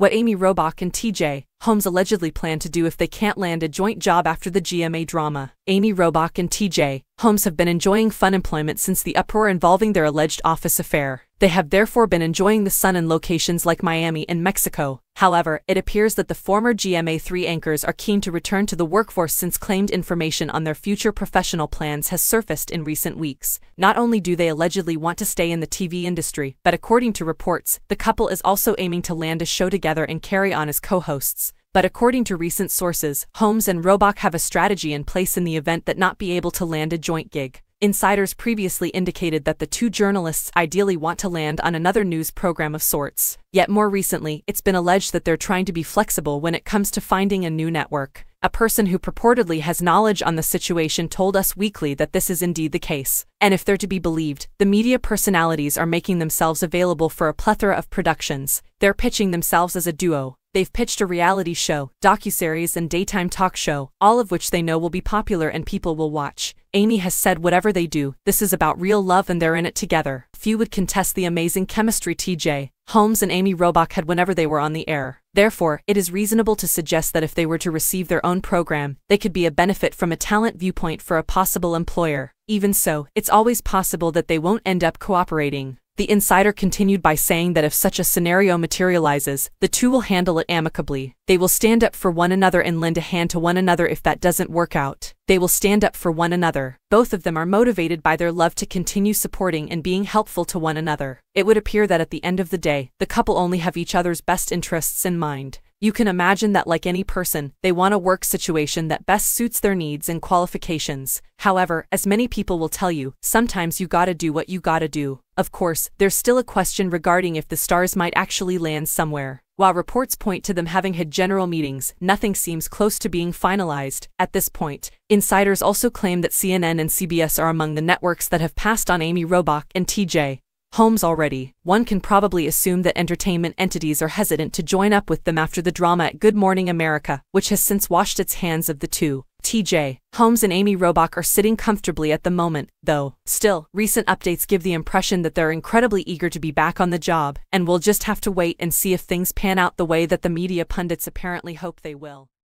what Amy Robach and TJ Holmes allegedly plan to do if they can't land a joint job after the GMA drama. Amy Robach and TJ Holmes have been enjoying fun employment since the uproar involving their alleged office affair. They have therefore been enjoying the sun in locations like Miami and Mexico. However, it appears that the former GMA3 anchors are keen to return to the workforce since claimed information on their future professional plans has surfaced in recent weeks. Not only do they allegedly want to stay in the TV industry, but according to reports, the couple is also aiming to land a show together and carry on as co-hosts but according to recent sources, Holmes and Robach have a strategy in place in the event that not be able to land a joint gig. Insiders previously indicated that the two journalists ideally want to land on another news program of sorts. Yet more recently, it's been alleged that they're trying to be flexible when it comes to finding a new network. A person who purportedly has knowledge on the situation told Us Weekly that this is indeed the case. And if they're to be believed, the media personalities are making themselves available for a plethora of productions. They're pitching themselves as a duo, They've pitched a reality show, docuseries, and daytime talk show, all of which they know will be popular and people will watch. Amy has said whatever they do, this is about real love and they're in it together. Few would contest the amazing chemistry TJ, Holmes and Amy Robach had whenever they were on the air. Therefore, it is reasonable to suggest that if they were to receive their own program, they could be a benefit from a talent viewpoint for a possible employer. Even so, it's always possible that they won't end up cooperating. The insider continued by saying that if such a scenario materializes, the two will handle it amicably. They will stand up for one another and lend a hand to one another if that doesn't work out. They will stand up for one another. Both of them are motivated by their love to continue supporting and being helpful to one another. It would appear that at the end of the day, the couple only have each other's best interests in mind. You can imagine that like any person, they want a work situation that best suits their needs and qualifications. However, as many people will tell you, sometimes you gotta do what you gotta do. Of course, there's still a question regarding if the stars might actually land somewhere. While reports point to them having had general meetings, nothing seems close to being finalized. At this point, insiders also claim that CNN and CBS are among the networks that have passed on Amy Robach and TJ. Holmes already, one can probably assume that entertainment entities are hesitant to join up with them after the drama at Good Morning America, which has since washed its hands of the two. TJ, Holmes and Amy Robach are sitting comfortably at the moment, though. Still, recent updates give the impression that they're incredibly eager to be back on the job, and we'll just have to wait and see if things pan out the way that the media pundits apparently hope they will.